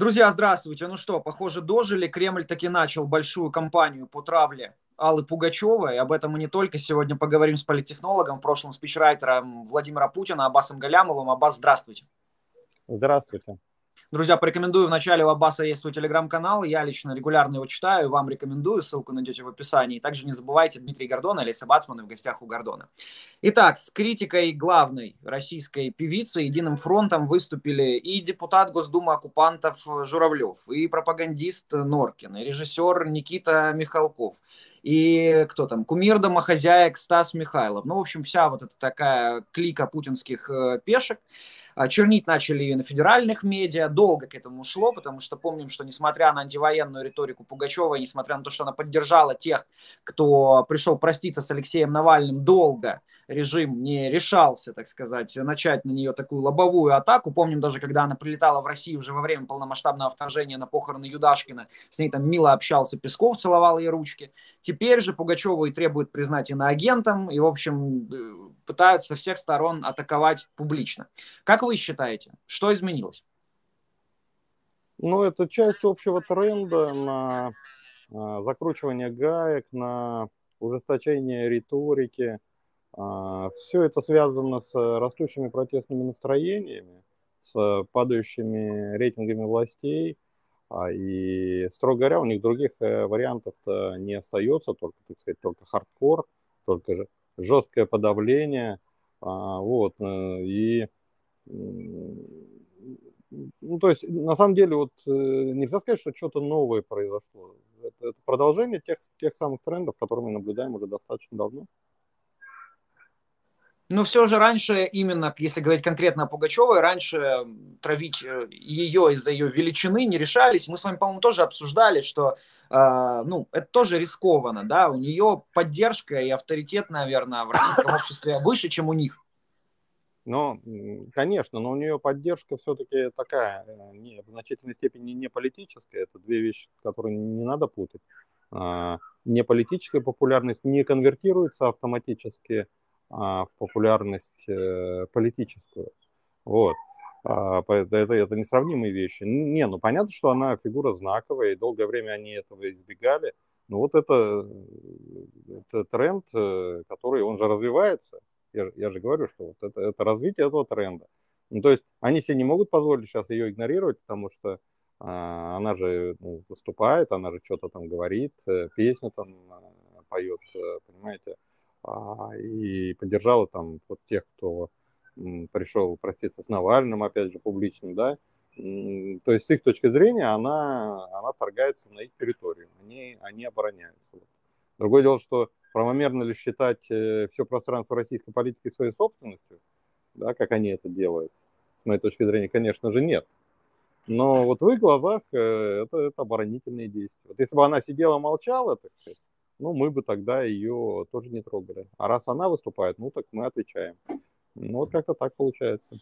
Друзья, здравствуйте. Ну что, похоже, дожили. Кремль таки начал большую кампанию по травле Аллы Пугачевой. Об этом мы не только сегодня поговорим с политтехнологом, в прошлом спичрайтером Владимира Путина, Аббасом Галямовым. Аббас, здравствуйте. Здравствуйте. Друзья, порекомендую, в начале у Аббаса есть свой телеграм-канал, я лично регулярно его читаю, вам рекомендую, ссылку найдете в описании. Также не забывайте Дмитрий Гордон, Олеся Бацман в гостях у Гордона. Итак, с критикой главной российской певицы единым фронтом выступили и депутат Госдумы оккупантов Журавлев, и пропагандист Норкин, и режиссер Никита Михалков и кто там, кумир домохозяек Стас Михайлов. Ну, в общем, вся вот эта такая клика путинских э, пешек. А, чернить начали ее на федеральных медиа, долго к этому шло, потому что помним, что несмотря на антивоенную риторику Пугачева, несмотря на то, что она поддержала тех, кто пришел проститься с Алексеем Навальным, долго режим не решался, так сказать, начать на нее такую лобовую атаку. Помним даже, когда она прилетала в Россию уже во время полномасштабного вторжения на похороны Юдашкина, с ней там мило общался Песков, целовал ей ручки. Теперь же Пугачеву и требует признать иноагентом, и, в общем, э, пытаются со всех сторон атаковать публично. Как вы считаете, что изменилось? Ну, это часть общего тренда на а, закручивание гаек, на ужесточение риторики – а, Все это связано с растущими протестными настроениями, с падающими рейтингами властей, а, и, строго говоря, у них других э, вариантов не остается, только, так сказать, только хардкор, только жесткое подавление, вот, э, и, ну, то есть, на самом деле, вот, э, нельзя сказать, что что-то новое произошло, это, это продолжение тех, тех самых трендов, которые мы наблюдаем уже достаточно давно. Но все же раньше, именно если говорить конкретно о Пугачевой, раньше травить э, ее из-за ее величины не решались. Мы с вами, по-моему, тоже обсуждали, что э, ну, это тоже рискованно, да, у нее поддержка и авторитет, наверное, в российском обществе выше, чем у них. Ну, конечно, но у нее поддержка все-таки такая, э, не, в значительной степени не политическая. Это две вещи, которые не надо путать. А, не политическая популярность не конвертируется автоматически а, в популярность э, политическую. Вот. А, это, это несравнимые вещи. Не, ну понятно, что она фигура знаковая, и долгое время они этого избегали. Но вот это, это тренд, э, который, он же развивается. Я, я же говорю, что вот это, это развитие этого тренда. Ну, то есть они себе не могут позволить сейчас ее игнорировать, потому что а, она же ну, выступает, она же что-то там говорит, э, песню там поет, понимаете. А, и поддержала там вот тех, кто пришел проститься с Навальным, опять же, публично, да, то есть с их точки зрения она, она вторгается на их территорию, они, они обороняются. Другое дело, что правомерно ли считать э, все пространство российской политики своей собственностью, да, как они это делают, с моей точки зрения, конечно же, нет. Но вот в их глазах э, это, это оборонительные действия. Вот если бы она сидела, молчала, так сказать, ну, мы бы тогда ее тоже не трогали. А раз она выступает, ну, так мы отвечаем. Ну, вот как-то так получается.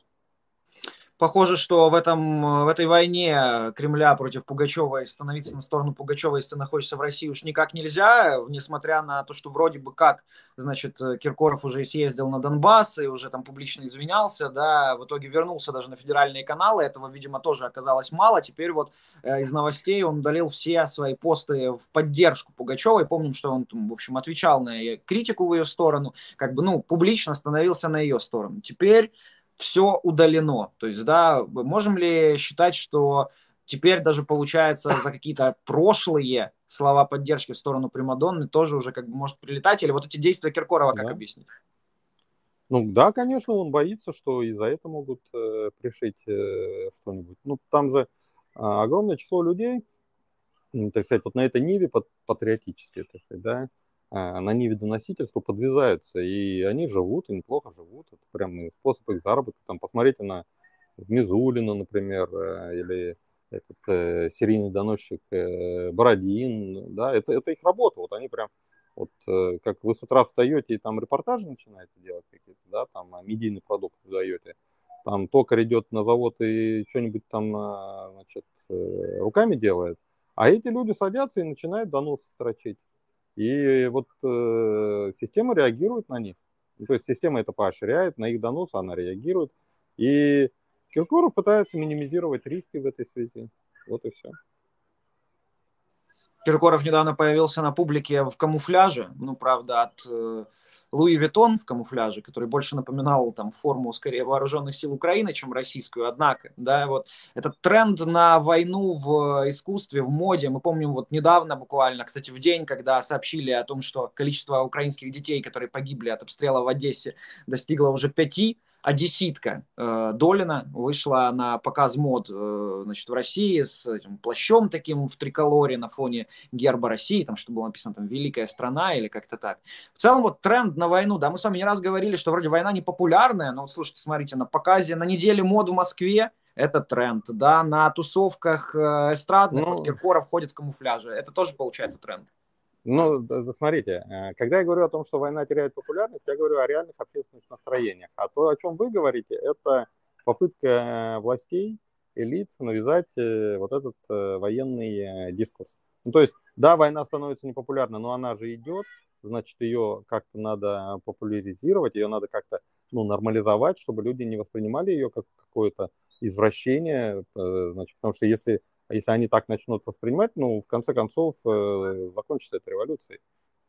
Похоже, что в, этом, в этой войне Кремля против Пугачева и становиться на сторону Пугачева, если ты находишься в России, уж никак нельзя, несмотря на то, что вроде бы как, значит, Киркоров уже съездил на Донбасс и уже там публично извинялся, да, в итоге вернулся даже на федеральные каналы, этого, видимо, тоже оказалось мало, теперь вот э, из новостей он удалил все свои посты в поддержку Пугачева, и помним, что он, в общем, отвечал на критику в ее сторону, как бы, ну, публично становился на ее сторону. Теперь все удалено. То есть, да, можем ли считать, что теперь даже получается за какие-то прошлые слова поддержки в сторону Примадонны тоже уже как бы может прилетать? Или вот эти действия Киркорова как да. объяснить? Ну да, конечно, он боится, что и за это могут э, пришить э, что-нибудь. Ну там же э, огромное число людей, так сказать, вот на этой ниве патриотической, так сказать, да, на ниве доносительства подвязаются, и они живут, и неплохо живут. Это прям способ их заработка. Там посмотрите на Мизулина, например, э, или этот э, серийный доносчик э, Бородин, да, это, это их работа. Вот они прям, вот э, как вы с утра встаете и там репортажи начинаете делать какие-то, да, там а медийный продукт даете, там токарь идет на завод и что-нибудь там, а, значит, э, руками делает, а эти люди садятся и начинают доносы строчить. И вот э, система реагирует на них. Ну, то есть система это поощряет, на их доносы она реагирует. И Киркоров пытается минимизировать риски в этой связи. Вот и все. Киркоров недавно появился на публике в камуфляже, ну, правда, от э, Луи Виттон в камуфляже, который больше напоминал там форму скорее вооруженных сил Украины, чем российскую. Однако, да, вот этот тренд на войну в искусстве, в моде, мы помним вот недавно буквально, кстати, в день, когда сообщили о том, что количество украинских детей, которые погибли от обстрела в Одессе, достигло уже пяти, одесситка э, Долина вышла на показ мод э, значит, в России с этим плащом таким в триколоре на фоне герба России, там что было написано там «Великая страна» или как-то так. В целом вот тренд на войну, да, мы с вами не раз говорили, что вроде война не популярная, но вот слушайте, смотрите, на показе на неделе мод в Москве это тренд, да, на тусовках э, эстрадных ну, вот Киркоров ходит в камуфляже, это тоже получается тренд. Ну, смотрите, э, когда я говорю о том, что война теряет популярность, я говорю о реальных общественных настроениях. А то, о чем вы говорите, это попытка э, властей, элит навязать э, вот этот военный дискурс. Ну, то есть, да, война становится непопулярной, но она же идет, значит, ее как-то надо популяризировать, ее надо как-то ну, нормализовать, чтобы люди не воспринимали ее как какое-то извращение, значит, потому что если если они так начнут воспринимать, ну, в конце концов, э, закончится эта революция.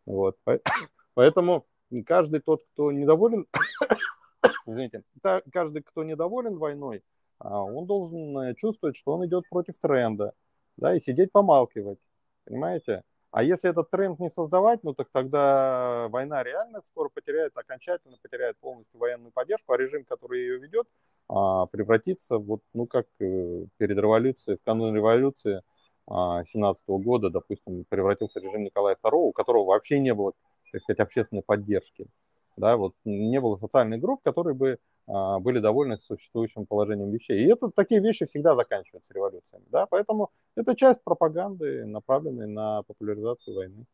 Вот. Поэтому каждый тот, кто недоволен, извините, каждый, кто недоволен войной, а, он должен э, чувствовать, что он идет против тренда, да, и сидеть помалкивать, понимаете? А если этот тренд не создавать, ну так тогда война реально скоро потеряет, окончательно потеряет полностью военную поддержку, а режим, который ее ведет, а, превратится вот, ну как э, перед революцией, в канун революции 17 а, года, допустим, превратился режим Николая II, у которого вообще не было, так сказать, общественной поддержки. Да, вот не было социальных групп, которые бы а, были довольны существующим положением вещей. И это, такие вещи всегда заканчиваются революциями. Да? Поэтому это часть пропаганды, направленной на популяризацию войны.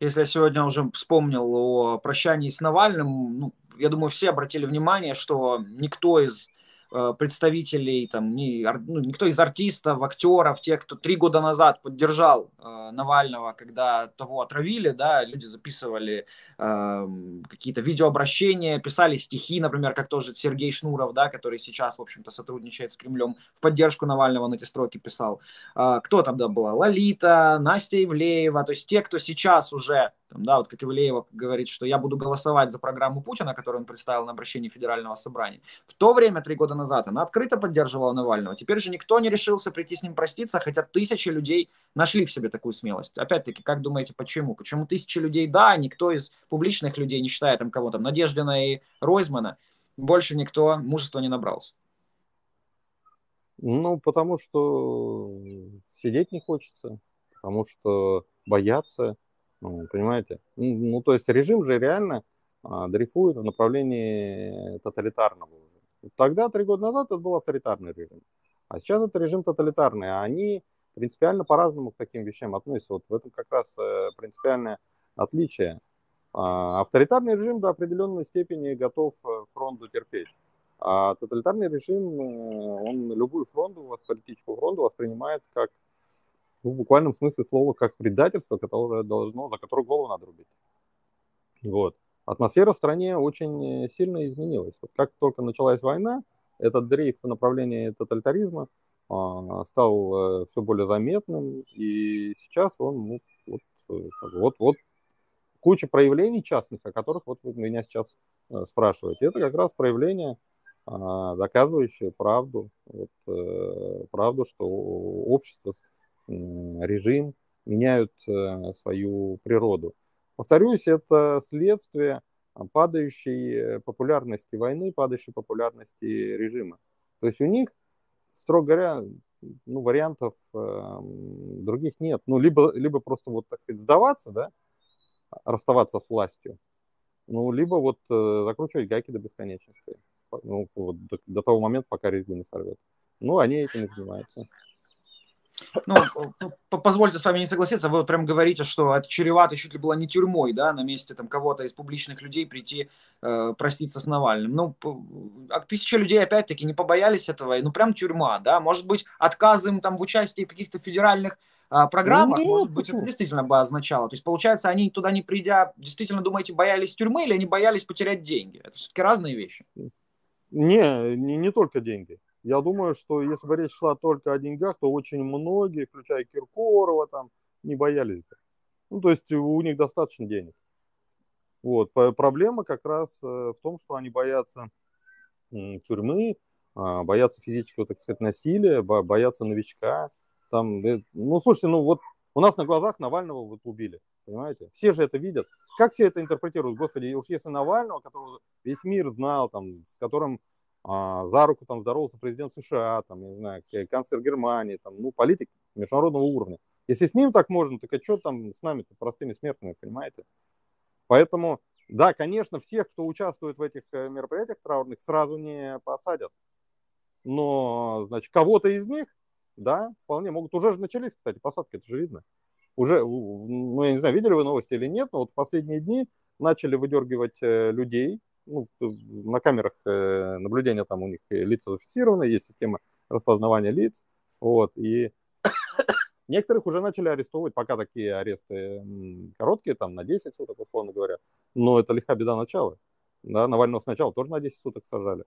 Если я сегодня уже вспомнил о прощании с Навальным, ну, я думаю, все обратили внимание, что никто из представителей, там, ни, ну, никто из артистов, актеров, тех, кто три года назад поддержал э, Навального, когда того отравили, да, люди записывали э, какие-то видеообращения, писали стихи, например, как тоже Сергей Шнуров, да, который сейчас, в общем-то, сотрудничает с Кремлем, в поддержку Навального он эти строки писал. Э, кто да, была? Лолита, Настя Ивлеева, то есть те, кто сейчас уже там, да, вот как Ивлеева говорит, что я буду голосовать за программу Путина, которую он представил на обращении Федерального собрания. В то время, три года назад, она открыто поддерживала Навального. Теперь же никто не решился прийти с ним проститься, хотя тысячи людей нашли в себе такую смелость. Опять-таки, как думаете, почему? Почему тысячи людей, да, никто из публичных людей, не считая там кого там, Надеждина и Ройзмана, больше никто мужества не набрался? Ну, потому что сидеть не хочется, потому что боятся, ну, понимаете? Ну, ну, то есть режим же реально а, дрейфует в направлении тоталитарного. Тогда, три года назад, это был авторитарный режим. А сейчас это режим тоталитарный. А они принципиально по-разному к таким вещам относятся. Вот в этом как раз э, принципиальное отличие. А, авторитарный режим до определенной степени готов э, фронту терпеть. А тоталитарный режим, э, он любую фронту, политическую фронту воспринимает как ну, в буквальном смысле слова, как предательство, которое должно, за которое голову надо рубить. Вот. Атмосфера в стране очень сильно изменилась. Вот как только началась война, этот дрейф в направлении тоталитаризма а, стал э, все более заметным, и сейчас он ну, вот, вот, вот куча проявлений частных, о которых вот вы меня сейчас э, спрашиваете. Это как раз проявление, а, доказывающее правду, вот, э, правду, что общество режим, меняют э, свою природу. Повторюсь, это следствие падающей популярности войны, падающей популярности режима. То есть у них, строго говоря, ну, вариантов э, других нет. Ну, либо, либо просто вот так сказать, сдаваться, да, расставаться с властью, ну, либо вот э, закручивать гайки до бесконечности. Ну, вот до, до того момента, пока резьбу не сорвет. Ну, они этим и занимаются. Ну, позвольте с вами не согласиться, вы вот прям говорите, что это чревато чуть ли было не тюрьмой, да, на месте там кого-то из публичных людей прийти э, проститься с Навальным. Ну, а тысяча людей опять-таки не побоялись этого, ну, прям тюрьма, да, может быть, отказ им там в участии в каких-то федеральных э, программах, ну, может быть, это действительно бы означало. То есть, получается, они туда не придя, действительно, думаете, боялись тюрьмы или они боялись потерять деньги? Это все-таки разные вещи. Не, не, не только деньги я думаю, что если бы речь шла только о деньгах, то очень многие, включая Киркорова, там, не боялись бы. Ну, то есть у них достаточно денег. Вот. Проблема как раз э, в том, что они боятся тюрьмы, а, боятся физического, так сказать, насилия, боятся новичка. Там, ну, слушайте, ну вот у нас на глазах Навального вот убили, понимаете? Все же это видят. Как все это интерпретируют? Господи, уж если Навального, которого весь мир знал, там, с которым а, за руку там здоровался президент США, там, не знаю, канцлер Германии, там, ну, политик международного уровня. Если с ним так можно, так а что там с нами-то, простыми смертными, понимаете? Поэтому, да, конечно, всех, кто участвует в этих э, мероприятиях траурных, сразу не посадят. Но, значит, кого-то из них, да, вполне могут. Уже же начались, кстати, посадки, это же видно. Уже, ну, я не знаю, видели вы новости или нет, но вот в последние дни начали выдергивать э, людей, ну, на камерах э, наблюдения там у них лица зафиксированы, есть система распознавания лиц, вот, и некоторых уже начали арестовывать, пока такие аресты короткие, там, на 10 суток, условно говоря, но это лиха беда начала, да, Навального сначала тоже на 10 суток сажали,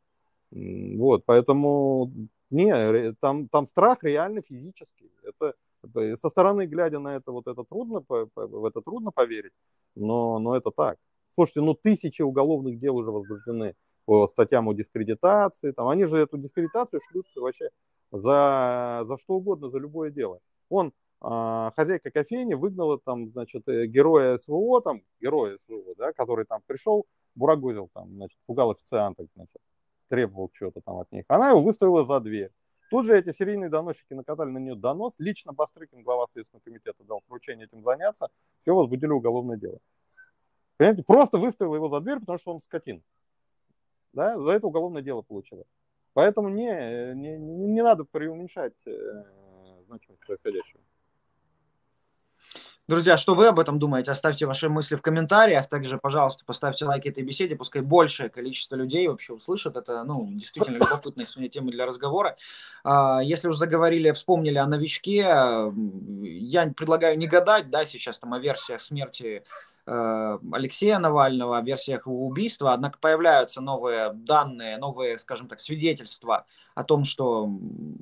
вот, поэтому, не, там, там страх реально физический, это, это со стороны глядя на это, вот это трудно, в это трудно поверить, но, но это так. Слушайте, ну тысячи уголовных дел уже возбуждены по статьям о дискредитации. Там, они же эту дискредитацию шлют вообще за, за что угодно, за любое дело. Он, а, хозяйка кофейни, выгнала там, значит, э, героя СВО, там, героя СВО, да, который там пришел, бурагозил там, значит, пугал официанток, значит, требовал чего-то там от них. Она его выставила за дверь. Тут же эти серийные доносчики накатали на нее донос. Лично Бастрыкин, глава Следственного комитета, дал поручение этим заняться. Все, возбудили уголовное дело. Понимаете, просто выставил его за дверь, потому что он скотин. Да, за это уголовное дело получило. Поэтому не, не, не надо преуменьшать э, значимость происходящего. Друзья, что вы об этом думаете? Оставьте ваши мысли в комментариях. Также, пожалуйста, поставьте лайк этой беседе. Пускай большее количество людей вообще услышат. Это, ну, действительно любопытная сегодня тема для разговора. А, если уже заговорили, вспомнили о новичке, я предлагаю не гадать, да, сейчас там о версиях смерти Э, Алексея Навального, о версиях его убийства, однако появляются новые данные, новые, скажем так, свидетельства о том, что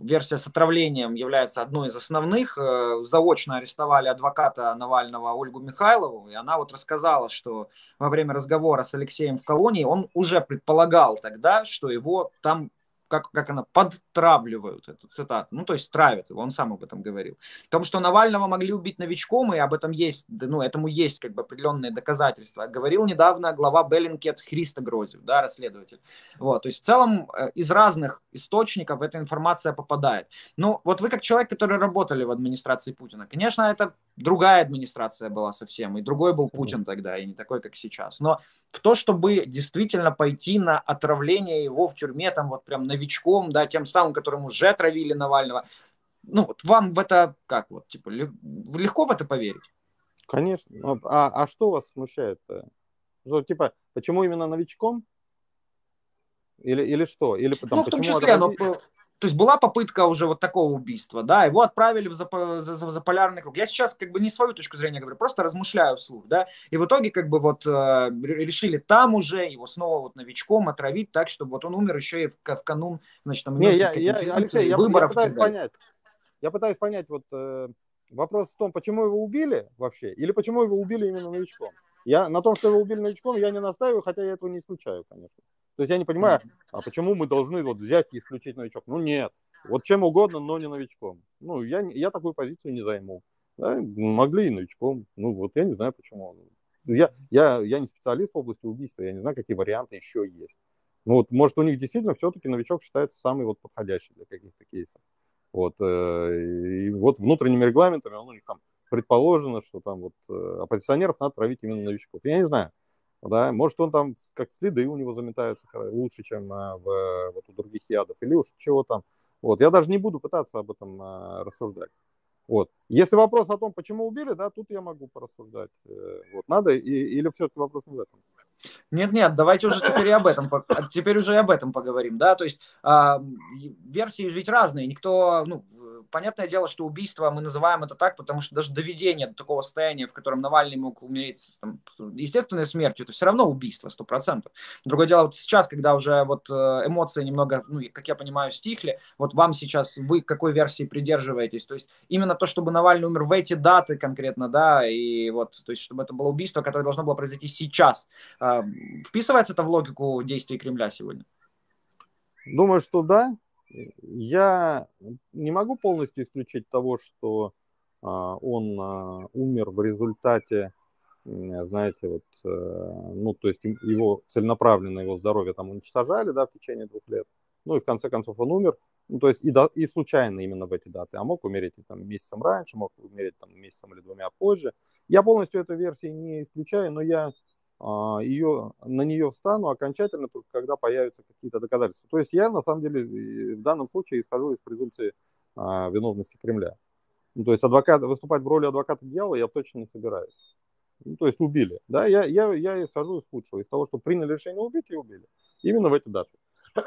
версия с отравлением является одной из основных. Э, заочно арестовали адвоката Навального Ольгу Михайлову, и она вот рассказала, что во время разговора с Алексеем в колонии он уже предполагал тогда, что его там как, как она, подтравливают эту цитату, ну, то есть травят его, он сам об этом говорил. Потому что Навального могли убить новичком, и об этом есть, ну, этому есть как бы определенные доказательства. Говорил недавно глава Беллинкет Христа Грозев, да, расследователь. Вот, то есть в целом э, из разных источников эта информация попадает. Ну, вот вы как человек, который работали в администрации Путина, конечно, это другая администрация была совсем, и другой был Путин тогда, и не такой, как сейчас. Но в то, чтобы действительно пойти на отравление его в тюрьме, там вот прям новичком, да, тем самым, которым уже отравили Навального, ну вот вам в это как вот, типа, легко в это поверить? Конечно. А, а что вас смущает? Что, типа, почему именно новичком? Или, или что? Или, там, ну, в том числе, отравили... но то есть была попытка уже вот такого убийства, да, его отправили в запо- за, за, за полярный круг. Я сейчас как бы не свою точку зрения говорю, просто размышляю вслух, да, и в итоге как бы вот э, решили там уже его снова вот новичком отравить так, чтобы вот он умер еще и в, в канун, значит, там, не, я, я, Алексей, выборов. Я, я пытаюсь понять, я пытаюсь понять вот э, вопрос в том, почему его убили вообще, или почему его убили именно новичком. Я на том, что его убили новичком, я не настаиваю, хотя я этого не исключаю, конечно. То есть я не понимаю, а почему мы должны вот взять и исключить новичок? Ну нет, вот чем угодно, но не новичком. Ну, я, я такую позицию не займу. Да? Могли и новичком. Ну, вот я не знаю, почему. Я, я, я не специалист в области убийства, я не знаю, какие варианты еще есть. Ну, вот, может, у них действительно все-таки новичок считается самый вот подходящий для каких-то кейсов. Вот, э, и вот внутренними регламентами он у них там предположено, что там вот э, оппозиционеров надо травить именно новичков. Я не знаю да, может он там как следы у него заметаются лучше, чем а, в, вот у других ядов, или уж чего там. Вот, я даже не буду пытаться об этом а, рассуждать. Вот. Если вопрос о том, почему убили, да, тут я могу порассуждать. Э, вот, надо, и, или все-таки вопрос не в этом? Нет, нет, давайте уже теперь и об этом, теперь уже и об этом поговорим, да, то есть а, версии ведь разные, никто, ну, понятное дело, что убийство, мы называем это так, потому что даже доведение до такого состояния, в котором Навальный мог умереть там, естественной смертью, это все равно убийство, сто процентов. Другое дело, вот сейчас, когда уже вот э, эмоции немного, ну, как я понимаю, стихли, вот вам сейчас, вы какой версии придерживаетесь? То есть именно то, чтобы Навальный умер в эти даты конкретно, да, и вот, то есть чтобы это было убийство, которое должно было произойти сейчас. Э, вписывается это в логику действий Кремля сегодня? Думаю, что да. Я не могу полностью исключить того, что а, он а, умер в результате, знаете, вот, а, ну, то есть его целенаправленно его здоровье там уничтожали, да, в течение двух лет. Ну и в конце концов он умер, ну, то есть и, да, и случайно именно в эти даты. А мог умереть там месяцем раньше, мог умереть там месяцем или двумя позже. Я полностью эту версию не исключаю, но я ее, на нее встану окончательно только когда появятся какие-то доказательства. То есть я на самом деле в данном случае исхожу из презумпции а, виновности Кремля. Ну, то есть адвокат, выступать в роли адвоката дьявола я точно не собираюсь. Ну, то есть убили. Да, я, я, я исхожу из худшего, из того, что приняли решение убить и убили. Именно в эти даты.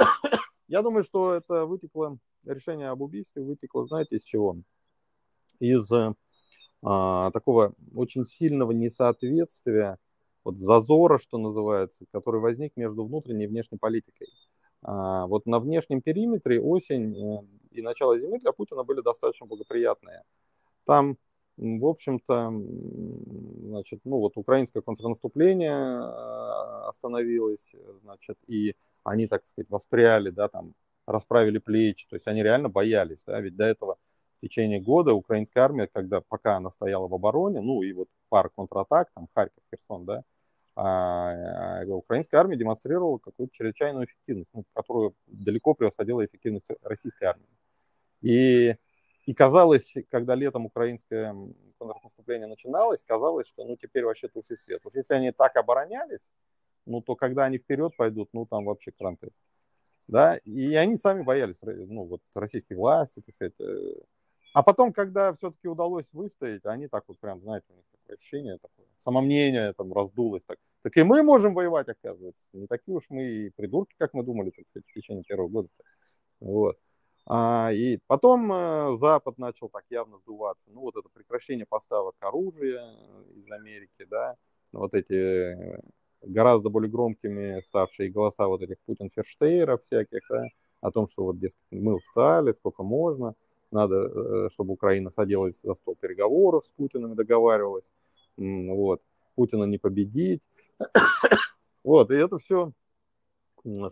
я думаю, что это вытекло, решение об убийстве вытекло, знаете, из чего? Из а, такого очень сильного несоответствия вот зазора, что называется, который возник между внутренней и внешней политикой. А, вот на внешнем периметре осень э, и начало зимы для Путина были достаточно благоприятные. Там, в общем-то, значит, ну вот украинское контрнаступление э, остановилось, значит, и они, так сказать, воспряли, да, там, расправили плечи, то есть они реально боялись, да, ведь до этого в течение года украинская армия, когда пока она стояла в обороне, ну и вот пара контратак, там Харьков, Херсон, да, а, а украинская армия демонстрировала какую-то чрезвычайную эффективность, ну, которую далеко превосходила эффективность российской армии. И, и казалось, когда летом украинское контрнаступление начиналось, казалось, что ну теперь вообще туши свет. Уж если они так оборонялись, ну то когда они вперед пойдут, ну там вообще кранты. Да, и они сами боялись, ну вот российские власти, так сказать, э, а потом, когда все-таки удалось выстоять, они так вот прям, знаете, у них такое ощущение, такое самомнение там раздулось. Так, так и мы можем воевать, оказывается. Не такие уж мы и придурки, как мы думали так в течение первого года. Вот. А, и потом э, Запад начал так явно сдуваться. Ну, вот это прекращение поставок оружия из Америки, да, вот эти э, гораздо более громкими ставшие голоса вот этих Путин-ферштейров всяких, да, о том, что вот, дескать, мы устали, сколько можно – надо, э, чтобы Украина садилась за стол переговоров с Путиным и договаривалась. Вот. Путина не победить. Вот, и это все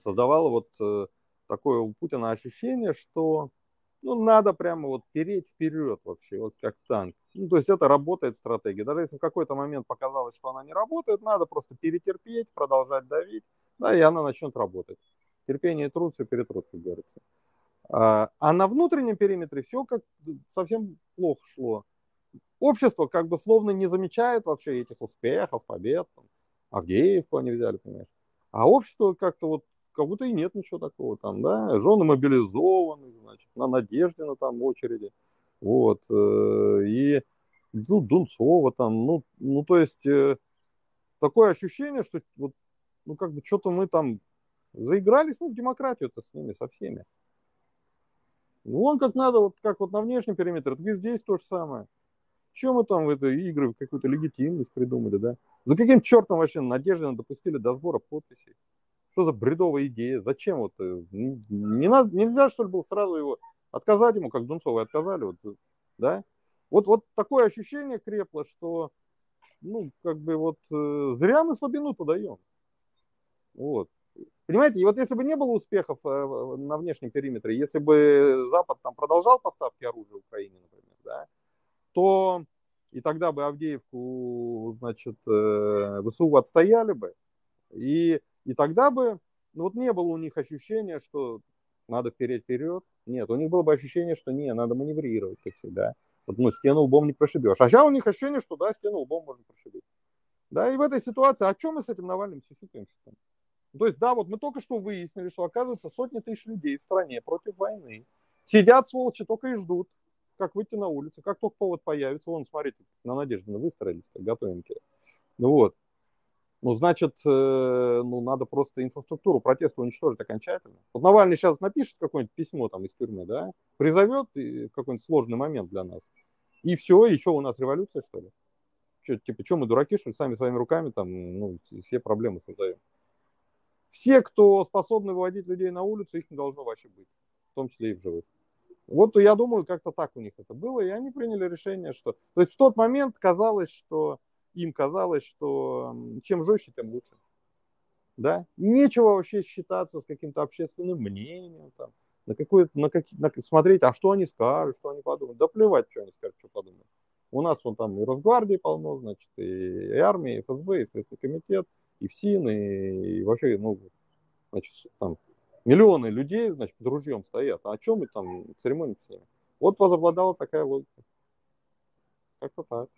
создавало вот э, такое у Путина ощущение, что ну, надо прямо вот переть вперед вообще, вот как танк. Ну, то есть это работает стратегия. Даже если в какой-то момент показалось, что она не работает, надо просто перетерпеть, продолжать давить, да, и она начнет работать. Терпение и труд все перетрут, как говорится. А, а на внутреннем периметре все как совсем плохо шло. Общество как бы словно не замечает вообще этих успехов, побед. Там, Авдеевку они взяли, понимаешь. А общество как-то вот как будто и нет ничего такого там, да. Жены мобилизованы, значит, на надежде на там очереди. Вот. Э, и ну, Дунцова там, ну, ну то есть э, такое ощущение, что вот, ну, как бы что-то мы там заигрались, ну, в демократию-то с ними, со всеми. Вон как надо, вот как вот на внешнем периметре, так и здесь то же самое. Чем мы там в этой игры какую-то легитимность придумали, да? За каким чертом вообще Надеждина допустили до сбора подписей? Что за бредовая идея? Зачем вот? Э, не надо, нельзя, что ли, было сразу его отказать ему, как Дунцовой отказали, вот, да? Вот, вот такое ощущение крепло, что, ну, как бы вот э, зря мы слабину-то даем. Вот. Понимаете, и вот если бы не было успехов э, на внешнем периметре, если бы Запад там продолжал поставки оружия Украине, например, да, то и тогда бы Авдеевку, значит, э, ВСУ отстояли бы, и, и тогда бы, ну вот не было у них ощущения, что надо вперед вперед. Нет, у них было бы ощущение, что не, надо маневрировать, как всегда. Вот, ну, стену лбом не прошибешь. А сейчас у них ощущение, что да, стену лбом можно прошибить. Да, и в этой ситуации, о чем мы с этим Навальным сисюкаемся? То есть, да, вот мы только что выяснили, что, оказывается, сотни тысяч людей в стране против войны. Сидят, сволочи, только и ждут, как выйти на улицу, как только повод появится. Вон, смотрите, на Надежде выстроились, как готовенькие. Ну вот. Ну, значит, э, ну, надо просто инфраструктуру протеста уничтожить окончательно. Вот Навальный сейчас напишет какое-нибудь письмо там из тюрьмы, да, призовет в какой-нибудь сложный момент для нас. И все, еще у нас революция, что ли? Что, типа, что мы дураки, что ли, сами своими руками там, ну, все проблемы создаем. Все, кто способны выводить людей на улицу, их не должно вообще быть, в том числе и в живых. Вот я думаю, как-то так у них это было, и они приняли решение, что... То есть в тот момент казалось, что им казалось, что чем жестче, тем лучше. Да? Нечего вообще считаться с каким-то общественным мнением, там, на какое на, как, на, смотреть, а что они скажут, что они подумают. Да плевать, что они скажут, что подумают. У нас вон там и Росгвардии полно, значит, и, и армия, и ФСБ, и Следственный комитет, и ФСИН, и, и вообще, ну, значит, там миллионы людей, значит, под ружьем стоят. А о чем мы там ними? Вот возобладала такая логика. Как-то так.